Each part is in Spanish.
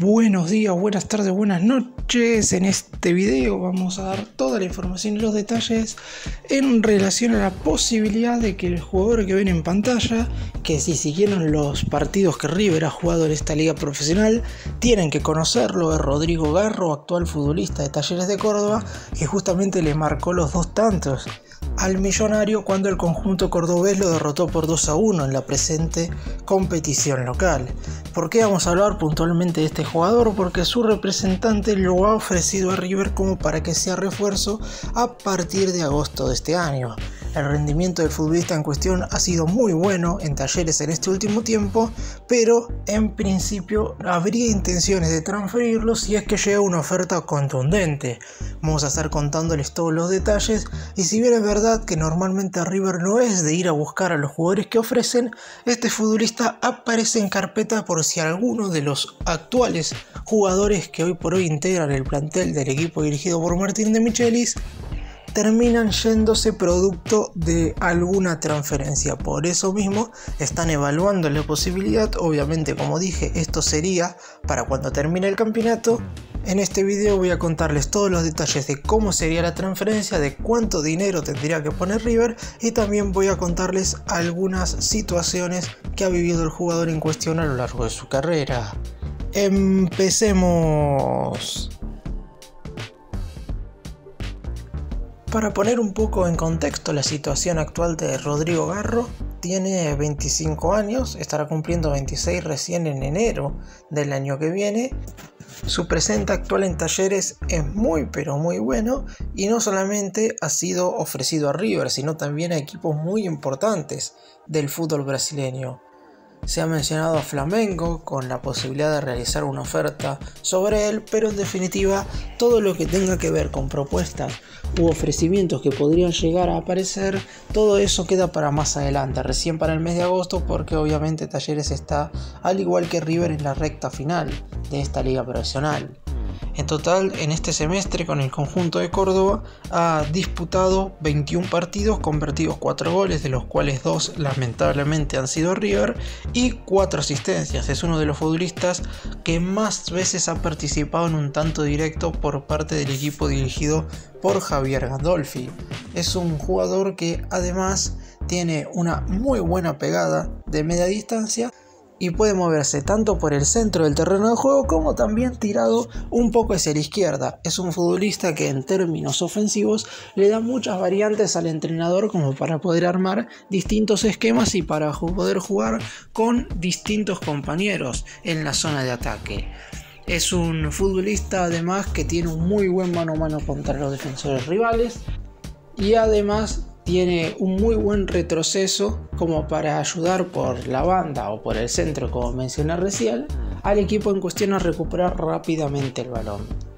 Buenos días, buenas tardes, buenas noches. En este video vamos a dar toda la información y los detalles en relación a la posibilidad de que el jugador que ven en pantalla, que si siguieron los partidos que River ha jugado en esta liga profesional, tienen que conocerlo, es Rodrigo Garro, actual futbolista de Talleres de Córdoba, que justamente le marcó los dos tantos al millonario cuando el conjunto cordobés lo derrotó por 2 a 1 en la presente competición local. ¿Por qué vamos a hablar puntualmente de este jugador? Porque su representante lo ha ofrecido a River como para que sea refuerzo a partir de agosto de este año. El rendimiento del futbolista en cuestión ha sido muy bueno en talleres en este último tiempo, pero en principio habría intenciones de transferirlo si es que llega una oferta contundente. Vamos a estar contándoles todos los detalles y si bien es verdad que normalmente River no es de ir a buscar a los jugadores que ofrecen, este futbolista aparece en carpeta por si alguno de los actuales jugadores que hoy por hoy integran el plantel del equipo dirigido por Martín de Michelis terminan yéndose producto de alguna transferencia. Por eso mismo están evaluando la posibilidad, obviamente como dije, esto sería para cuando termine el campeonato. En este video voy a contarles todos los detalles de cómo sería la transferencia, de cuánto dinero tendría que poner River y también voy a contarles algunas situaciones que ha vivido el jugador en cuestión a lo largo de su carrera. Empecemos. Para poner un poco en contexto la situación actual de Rodrigo Garro, tiene 25 años, estará cumpliendo 26 recién en enero del año que viene. Su presente actual en talleres es muy pero muy bueno y no solamente ha sido ofrecido a River, sino también a equipos muy importantes del fútbol brasileño. Se ha mencionado a Flamengo con la posibilidad de realizar una oferta sobre él, pero en definitiva todo lo que tenga que ver con propuestas u ofrecimientos que podrían llegar a aparecer, todo eso queda para más adelante, recién para el mes de agosto, porque obviamente Talleres está, al igual que River, en la recta final de esta liga profesional. En total, en este semestre con el conjunto de Córdoba ha disputado 21 partidos, convertidos 4 goles, de los cuales 2 lamentablemente han sido River, y 4 asistencias. Es uno de los futbolistas que más veces ha participado en un tanto directo por parte del equipo dirigido por Javier Gandolfi. Es un jugador que además tiene una muy buena pegada de media distancia y puede moverse tanto por el centro del terreno de juego como también tirado un poco hacia la izquierda. Es un futbolista que en términos ofensivos le da muchas variantes al entrenador como para poder armar distintos esquemas y para poder jugar con distintos compañeros en la zona de ataque. Es un futbolista además que tiene un muy buen mano a mano contra los defensores rivales y además tiene un muy buen retroceso como para ayudar por la banda o por el centro, como mencioné recién, al equipo en cuestión a recuperar rápidamente el balón.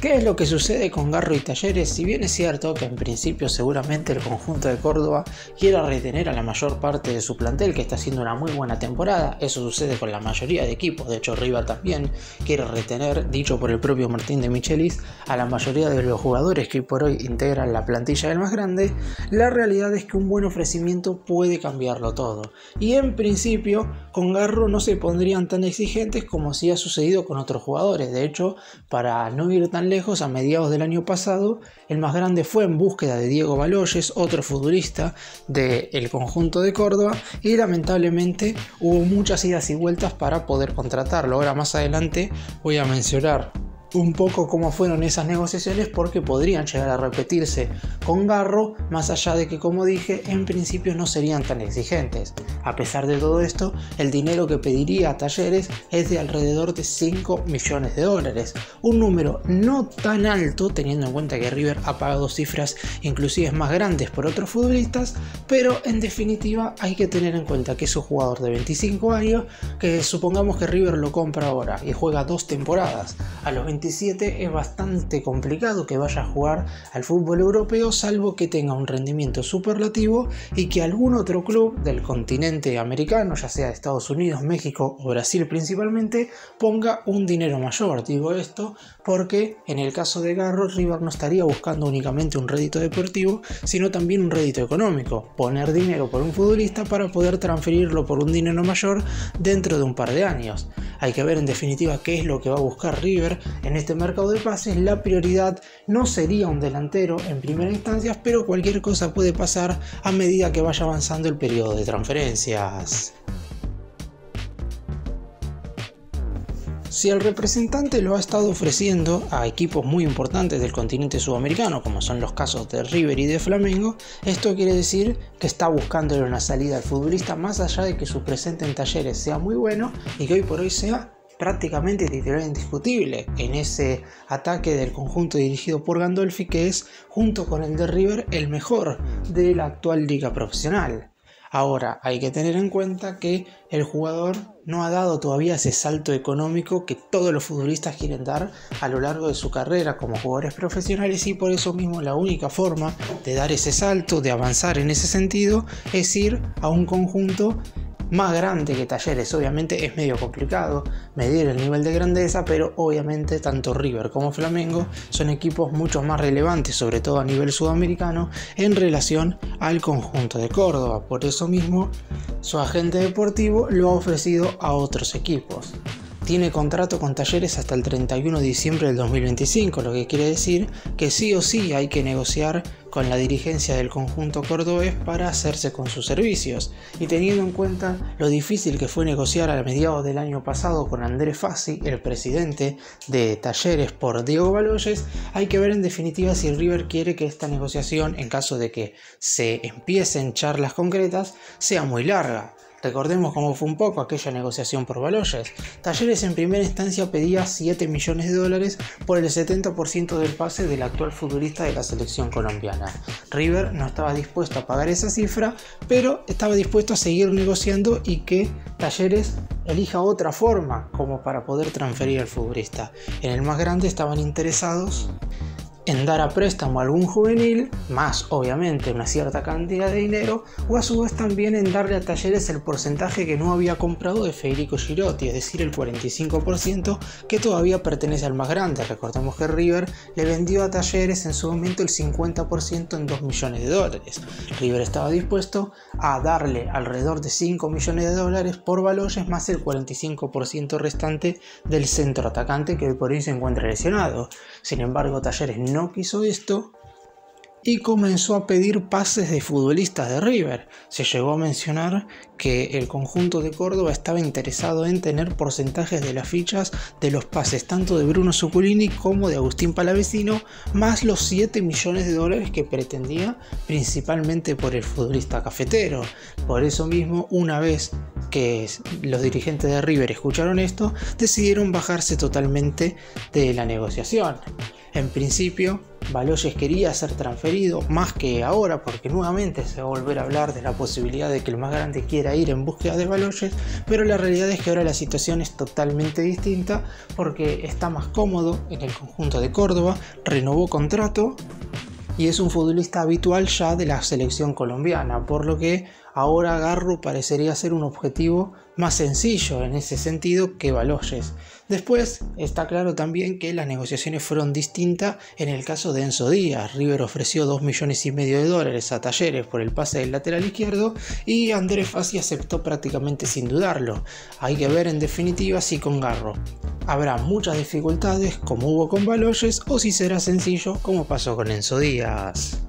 ¿Qué es lo que sucede con Garro y Talleres? Si bien es cierto que en principio seguramente el conjunto de Córdoba quiera retener a la mayor parte de su plantel que está haciendo una muy buena temporada, eso sucede con la mayoría de equipos, de hecho River también quiere retener, dicho por el propio Martín de Michelis, a la mayoría de los jugadores que por hoy integran la plantilla del más grande, la realidad es que un buen ofrecimiento puede cambiarlo todo. Y en principio con Garro no se pondrían tan exigentes como si ha sucedido con otros jugadores, de hecho para no ir tan lejos, a mediados del año pasado, el más grande fue en búsqueda de Diego Baloyes, otro futbolista del conjunto de Córdoba, y lamentablemente hubo muchas idas y vueltas para poder contratarlo. Ahora más adelante voy a mencionar un poco cómo fueron esas negociaciones porque podrían llegar a repetirse con Garro, más allá de que como dije, en principio no serían tan exigentes. A pesar de todo esto, el dinero que pediría a Talleres es de alrededor de 5 millones de dólares, un número no tan alto teniendo en cuenta que River ha pagado cifras inclusive más grandes por otros futbolistas, pero en definitiva hay que tener en cuenta que es un jugador de 25 años que supongamos que River lo compra ahora y juega dos temporadas a los 27 es bastante complicado que vaya a jugar al fútbol europeo salvo que tenga un rendimiento superlativo y que algún otro club del continente americano, ya sea Estados Unidos, México o Brasil principalmente, ponga un dinero mayor. Digo esto porque en el caso de Garro, River no estaría buscando únicamente un rédito deportivo, sino también un rédito económico, poner dinero por un futbolista para poder transferirlo por un dinero mayor dentro de un par de años. Hay que ver en definitiva qué es lo que va a buscar River en este mercado de pases. La prioridad no sería un delantero en primera instancia, pero cualquier cosa puede pasar a medida que vaya avanzando el periodo de transferencias. Si el representante lo ha estado ofreciendo a equipos muy importantes del continente sudamericano, como son los casos de River y de Flamengo, esto quiere decir que está buscándole una salida al futbolista más allá de que su presente en talleres sea muy bueno y que hoy por hoy sea prácticamente titular indiscutible en ese ataque del conjunto dirigido por Gandolfi que es junto con el de River el mejor de la actual liga profesional. Ahora, hay que tener en cuenta que el jugador no ha dado todavía ese salto económico que todos los futbolistas quieren dar a lo largo de su carrera como jugadores profesionales y por eso mismo la única forma de dar ese salto, de avanzar en ese sentido, es ir a un conjunto más grande que Talleres. Obviamente es medio complicado medir el nivel de grandeza, pero obviamente tanto River como Flamengo son equipos mucho más relevantes, sobre todo a nivel sudamericano, en relación al conjunto de Córdoba. Por eso mismo, su agente deportivo lo ha ofrecido a otros equipos tiene contrato con Talleres hasta el 31 de diciembre del 2025, lo que quiere decir que sí o sí hay que negociar con la dirigencia del conjunto cordobés para hacerse con sus servicios. Y teniendo en cuenta lo difícil que fue negociar a mediados del año pasado con Andrés Fassi, el presidente de Talleres por Diego Baloyes, hay que ver en definitiva si River quiere que esta negociación, en caso de que se empiecen charlas concretas, sea muy larga. Recordemos cómo fue un poco aquella negociación por Baloyes. Talleres en primera instancia pedía 7 millones de dólares por el 70% del pase del actual futbolista de la selección colombiana. River no estaba dispuesto a pagar esa cifra, pero estaba dispuesto a seguir negociando y que Talleres elija otra forma como para poder transferir al futbolista. En el más grande estaban interesados en dar a préstamo a algún juvenil, más obviamente una cierta cantidad de dinero, o a su vez también en darle a Talleres el porcentaje que no había comprado de Federico Girotti, es decir, el 45% que todavía pertenece al más grande. Recordemos que River le vendió a Talleres en su momento el 50% en 2 millones de dólares. River estaba dispuesto a darle alrededor de 5 millones de dólares por Baloyes más el 45% restante del centro atacante que hoy por hoy se encuentra lesionado. Sin embargo, Talleres no no quiso esto y comenzó a pedir pases de futbolistas de River. Se llegó a mencionar que el conjunto de Córdoba estaba interesado en tener porcentajes de las fichas de los pases tanto de Bruno Zuculini como de Agustín Palavecino, más los 7 millones de dólares que pretendía principalmente por el futbolista cafetero. Por eso mismo, una vez que los dirigentes de River escucharon esto, decidieron bajarse totalmente de la negociación. En principio, Baloyes quería ser transferido más que ahora porque nuevamente se va a volver a hablar de la posibilidad de que el más grande quiera ir en búsqueda de Baloyes, pero la realidad es que ahora la situación es totalmente distinta porque está más cómodo en el conjunto de Córdoba, renovó contrato y es un futbolista habitual ya de la selección colombiana, por lo que ahora Garro parecería ser un objetivo más sencillo en ese sentido que Baloyes. Después está claro también que las negociaciones fueron distintas en el caso de Enzo Díaz. River ofreció 2 millones y medio de dólares a Talleres por el pase del lateral izquierdo y Andrés Fassi aceptó prácticamente sin dudarlo. Hay que ver en definitiva si con Garro habrá muchas dificultades como hubo con Baloyes o si será sencillo como pasó con Enzo Díaz.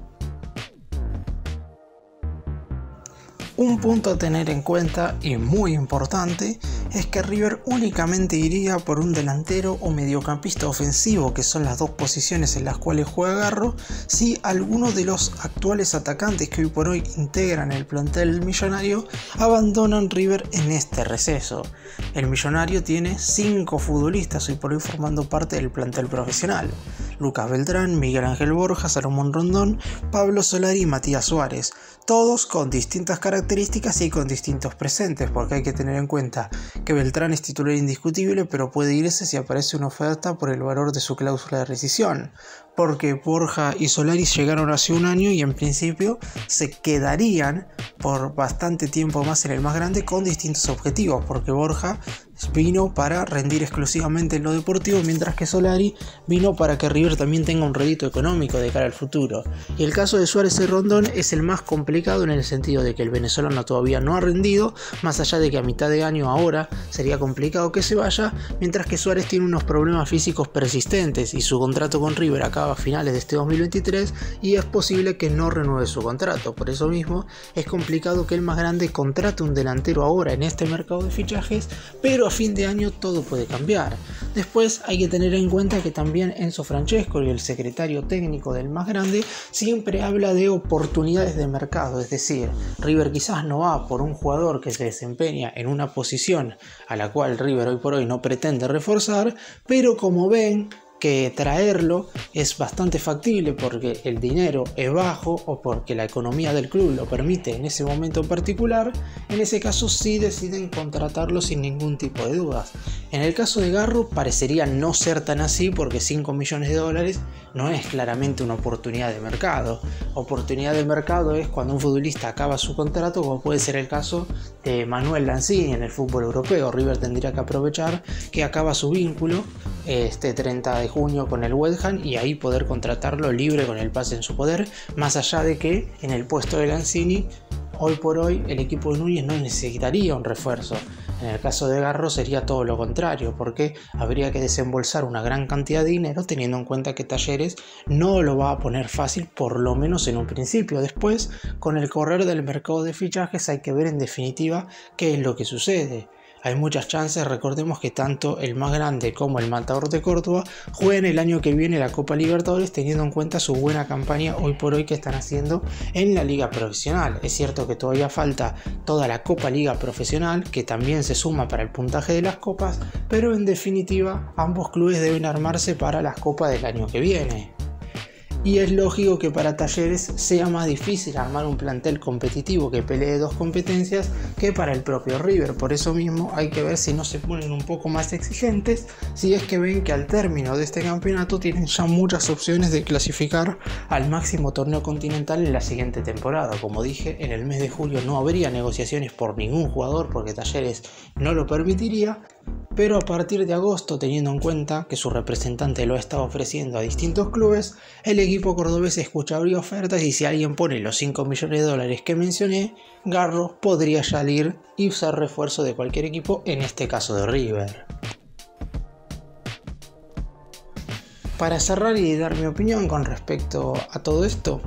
Un punto a tener en cuenta y muy importante es que River únicamente iría por un delantero o mediocampista ofensivo, que son las dos posiciones en las cuales juega Garro, si alguno de los actuales atacantes que hoy por hoy integran el plantel millonario abandonan River en este receso. El millonario tiene 5 futbolistas hoy por hoy formando parte del plantel profesional. Lucas Beltrán, Miguel Ángel Borja, Salomón Rondón, Pablo Solari y Matías Suárez, todos con distintas características y con distintos presentes, porque hay que tener en cuenta que Beltrán es titular indiscutible, pero puede irse si aparece una oferta por el valor de su cláusula de rescisión, porque Borja y Solari llegaron hace un año y en principio se quedarían por bastante tiempo más en el más grande con distintos objetivos, porque Borja vino para rendir exclusivamente en lo deportivo, mientras que Solari vino para que River también tenga un rédito económico de cara al futuro. Y el caso de Suárez y Rondón es el más complicado en el sentido de que el venezolano todavía no ha rendido, más allá de que a mitad de año ahora sería complicado que se vaya, mientras que Suárez tiene unos problemas físicos persistentes y su contrato con River acaba a finales de este 2023 y es posible que no renueve su contrato. Por eso mismo es complicado que el más grande contrate un delantero ahora en este mercado de fichajes, pero fin de año todo puede cambiar. Después hay que tener en cuenta que también Enzo Francesco, el secretario técnico del más grande, siempre habla de oportunidades de mercado, es decir, River quizás no va por un jugador que se desempeña en una posición a la cual River hoy por hoy no pretende reforzar, pero como ven, que traerlo es bastante factible porque el dinero es bajo o porque la economía del club lo permite en ese momento en particular, en ese caso sí deciden contratarlo sin ningún tipo de dudas. En el caso de Garro parecería no ser tan así porque 5 millones de dólares no es claramente una oportunidad de mercado. Oportunidad de mercado es cuando un futbolista acaba su contrato, como puede ser el caso de Manuel Lanzini en el fútbol europeo. River tendría que aprovechar que acaba su vínculo este 30 de junio con el West y ahí poder contratarlo libre con el pase en su poder, más allá de que en el puesto de Lanzini, hoy por hoy el equipo de Núñez no necesitaría un refuerzo. En el caso de Garro sería todo lo contrario, porque habría que desembolsar una gran cantidad de dinero teniendo en cuenta que Talleres no lo va a poner fácil, por lo menos en un principio. Después, con el correr del mercado de fichajes hay que ver en definitiva qué es lo que sucede hay muchas chances, recordemos que tanto el más grande como el matador de Córdoba juegan el año que viene la Copa Libertadores teniendo en cuenta su buena campaña hoy por hoy que están haciendo en la liga profesional. Es cierto que todavía falta toda la Copa Liga Profesional que también se suma para el puntaje de las copas, pero en definitiva ambos clubes deben armarse para las copas del año que viene y es lógico que para talleres sea más difícil armar un plantel competitivo que pelee dos competencias que para el propio River. Por eso mismo hay que ver si no se ponen un poco más exigentes, si es que ven que al término de este campeonato tienen ya muchas opciones de clasificar al máximo torneo continental en la siguiente temporada. Como dije, en el mes de julio no habría negociaciones por ningún jugador porque Talleres no lo permitiría pero a partir de agosto, teniendo en cuenta que su representante lo ha ofreciendo a distintos clubes, el equipo cordobés escucha abrir ofertas y si alguien pone los 5 millones de dólares que mencioné, Garro podría salir y usar refuerzo de cualquier equipo, en este caso de River. Para cerrar y dar mi opinión con respecto a todo esto,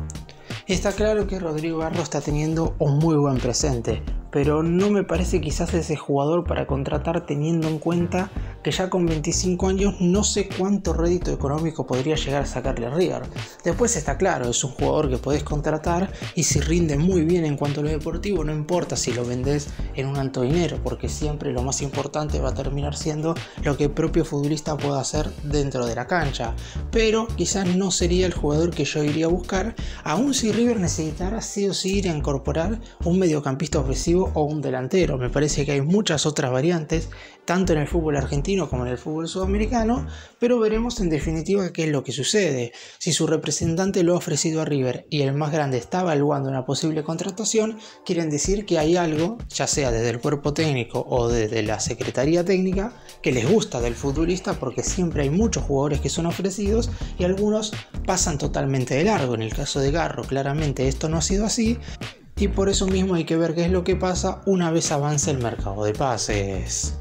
está claro que Rodrigo Garro está teniendo un muy buen presente, pero no me parece quizás ese jugador para contratar teniendo en cuenta que ya con 25 años no sé cuánto rédito económico podría llegar a sacarle River. Después está claro, es un jugador que podés contratar y si rinde muy bien en cuanto a lo deportivo, no importa si lo vendés en un alto dinero, porque siempre lo más importante va a terminar siendo lo que el propio futbolista pueda hacer dentro de la cancha. Pero quizás no sería el jugador que yo iría a buscar, aun si River necesitara sí o sí ir a incorporar un mediocampista ofensivo o un delantero. Me parece que hay muchas otras variantes, tanto en el fútbol como en el fútbol sudamericano, pero veremos en definitiva qué es lo que sucede. Si su representante lo ha ofrecido a River y el más grande está evaluando una posible contratación, quieren decir que hay algo, ya sea desde el cuerpo técnico o desde la secretaría técnica, que les gusta del futbolista porque siempre hay muchos jugadores que son ofrecidos y algunos pasan totalmente de largo. En el caso de Garro, claramente esto no ha sido así y por eso mismo hay que ver qué es lo que pasa una vez avance el mercado de pases.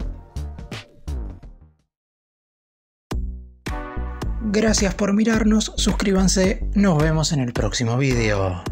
Gracias por mirarnos, suscríbanse, nos vemos en el próximo vídeo.